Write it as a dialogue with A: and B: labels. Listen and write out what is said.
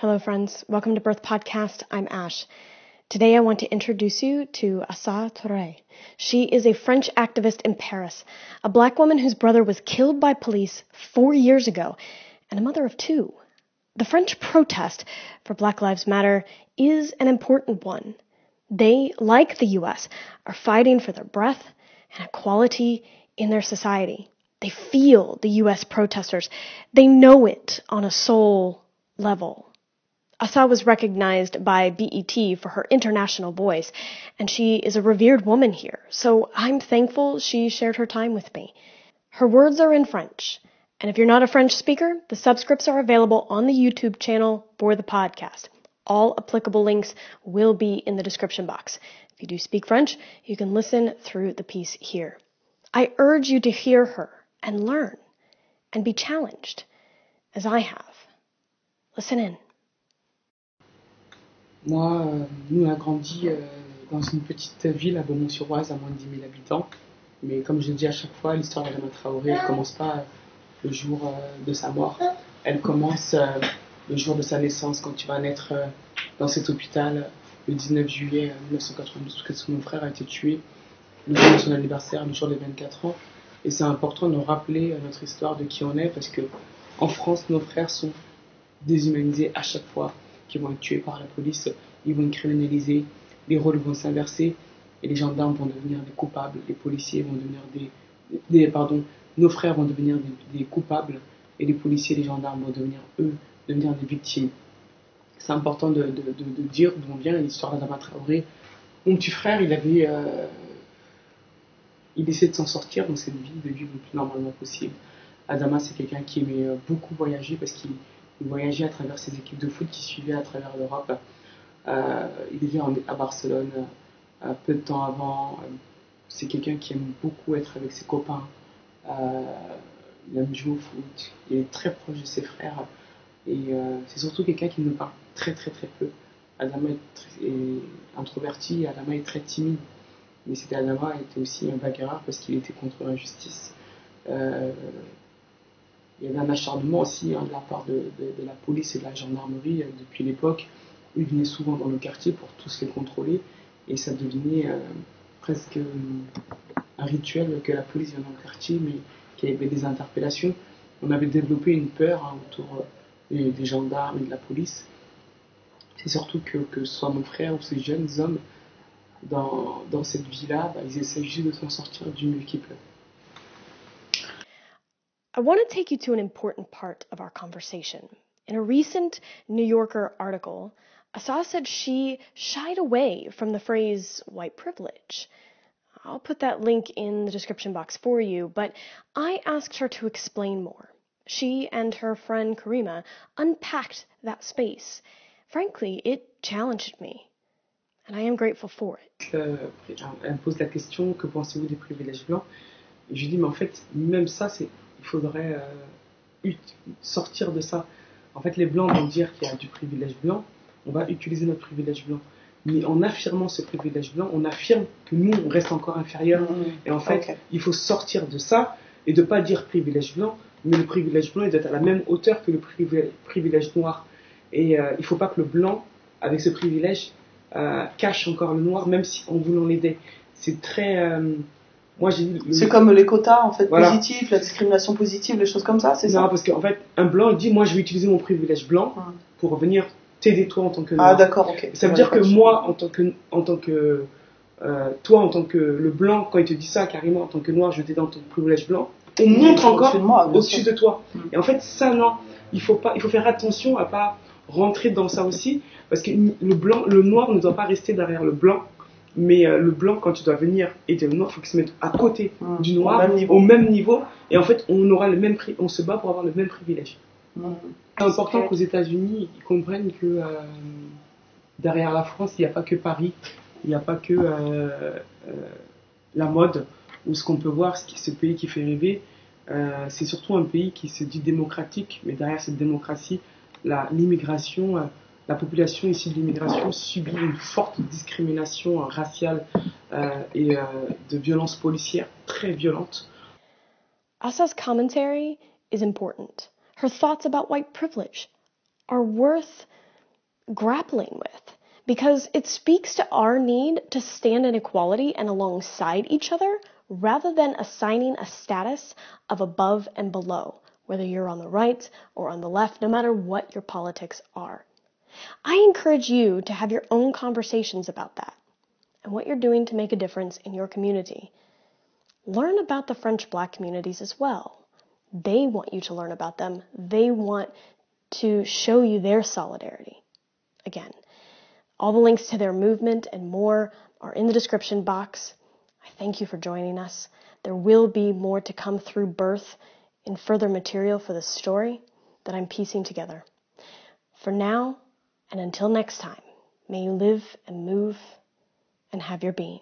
A: Hello, friends. Welcome to Birth Podcast. I'm Ash. Today, I want to introduce you to Assa Touré. She is a French activist in Paris, a black woman whose brother was killed by police four years ago, and a mother of two. The French protest for Black Lives Matter is an important one. They, like the US, are fighting for their breath and equality in their society. They feel the US protesters. They know it on a soul level. Assa was recognized by BET for her international voice, and she is a revered woman here, so I'm thankful she shared her time with me. Her words are in French, and if you're not a French speaker, the subscripts are available on the YouTube channel for the podcast. All applicable links will be in the description box. If you do speak French, you can listen through the piece here. I urge you to hear her and learn and be challenged, as I have. Listen in.
B: Moi, euh, nous, on a grandi euh, dans une petite ville à Beaumont-sur-Oise, à moins de 10 000 habitants. Mais comme je dis à chaque fois, l'histoire d'Adama Traoré, elle commence pas le jour euh, de sa mort. Elle commence le jour de sa naissance, quand tu vas naître dans cet hôpital le 19 juillet 1992, parce que mon frère a été tué le jour de son anniversaire, le jour des 24 ans. Et c'est important de rappeler notre histoire de qui on est, parce que en France, nos frères sont déshumanisés à chaque fois qui vont être tués par la police, ils vont être criminalisés, les rôles vont s'inverser et les gendarmes vont devenir des coupables, les policiers vont devenir des, pardon, nos frères vont devenir des, coupables et les policiers les gendarmes vont devenir eux, devenir des victimes. C'est important de, dire d'où vient l'histoire d'Adama Traoré. Mon petit frère, il avait, euh, il essaie de s'en sortir dans cette vie, de vivre le plus normalement possible. Adama, c'est quelqu'un qui aimait euh, beaucoup voyager parce qu'il il voyageait à travers ses équipes de foot qui suivaient à travers l'Europe. Euh, il vivait à Barcelone euh, peu de temps avant. C'est quelqu'un qui aime beaucoup être avec ses copains. Euh, il aime jouer au foot. Il est très proche de ses frères. Et c'est surtout quelqu'un qui nous parle très très très peu. Adama est, introverti, Adama est très timide. Mais c'était Adama était aussi un bagarreur parce qu'il était contre l'injustice il y avait un acharnement aussi hein, de la part de, la police et de la gendarmerie euh, depuis l'époque ils venaient souvent dans le quartier pour tous les contrôler et ça devenait euh, presque euh, un rituel que la police vienne dans le quartier mais qu'il y avait des interpellations. On avait développé une peur hein, autour des, gendarmes et de la police. C'est surtout que, que ce soit mon frère ou ces jeunes hommes dans, dans cette vie-là, bah, ils essaient juste de s'en sortir du mieux qu'ils peuvent.
A: I want to take you to an important part of our conversation. In a recent New Yorker article, Assa said she shied away from the phrase white privilege. I'll put that link in the description box for you, but I asked her to explain more. She and her friend Karima unpacked that space. Frankly, it challenged me, and I am grateful for it.
B: Euh, elle me pose la question que pensez-vous des privilèges blancs je dis, mais en fait, même ça, c'est il faudrait euh, sortir de ça. En fait, les blancs vont dire qu'il y a du privilège blanc, on va utiliser notre privilège blanc. Mais en affirmant ce privilège blanc, on affirme que nous, on reste encore inférieur. Mmh. Et en fait, il faut sortir de ça et de pas dire privilège blanc, mais le privilège blanc, il doit être à la même hauteur que le privilège noir. Et euh, il ne faut pas que le blanc, avec ce privilège, euh, cache encore le noir, même si en voulant l'aider. C'est très
C: moi, j'ai C'est comme les quotas, en fait, positifs, la discrimination positive, les choses comme ça, c'est ça
B: Non, parce qu'en fait, un blanc, il dit, moi, je vais utiliser mon privilège blanc ah. pour venir t'aider toi en tant que
C: ah, noir. Ah, d'accord, ok.
B: Ça veut dire que moi, en tant que, en tant que, euh, toi, en tant que le blanc, quand il te dit ça, carrément, en tant que noir, je t'aide dans ton privilège blanc, on montre encore au-dessus de toi. Mm. Et en fait, ça, non. Il faut pas, il faut faire attention à pas rentrer dans ça aussi, parce que le blanc, le noir ne doit pas rester derrière le blanc mais euh, le blanc, quand tu dois venir aider le noir, il faut qu'il se mette à côté du noir, au même, niveau, et en fait, on aura le même prix, on se bat pour avoir le même privilège. C'est important qu'aux États-Unis, ils comprennent que euh, derrière la France, il n'y a pas que Paris, il n'y a pas que euh, la mode, ou ce qu'on peut voir, ce pays qui fait rêver. c'est surtout un pays qui se dit démocratique, mais derrière cette démocratie, l'immigration la population issue de l'immigration subit une forte discrimination euh, raciale euh, et euh, de violences policières très violentes.
A: Assa's commentary is important. Her thoughts about white privilege are worth grappling with because it speaks to our need to stand in equality and alongside each other rather than assigning a status of above and below, whether you're on the right or on the left, no matter what your politics are. I encourage you to have your own conversations about that and what you're doing to make a difference in your community. Learn about the French black communities as well. They want you to learn about them. They want to show you their solidarity. Again, all the links to their movement and more are in the description box. I thank you for joining us. There will be more to come through birth in further material for the story that I'm piecing together. For now, and until next time, may you live and move and have your being.